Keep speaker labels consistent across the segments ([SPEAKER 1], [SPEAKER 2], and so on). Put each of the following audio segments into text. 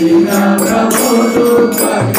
[SPEAKER 1] тебя работу пока.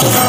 [SPEAKER 1] Hare